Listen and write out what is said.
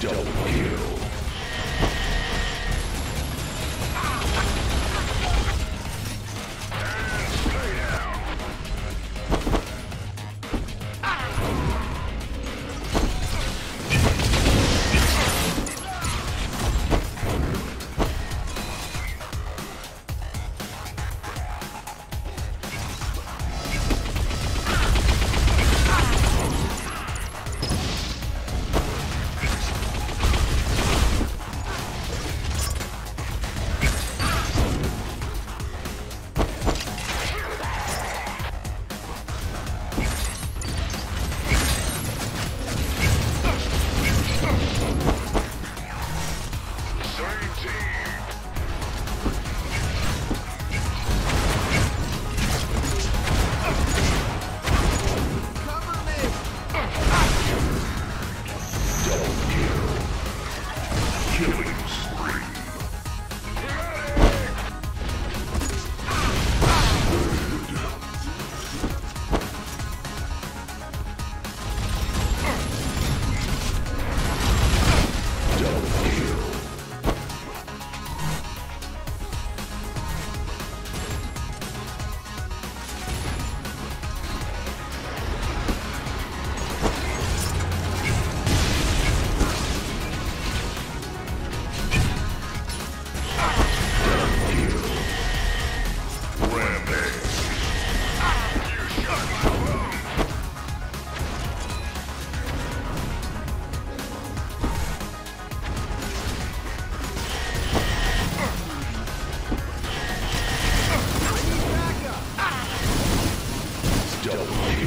Double kill. Double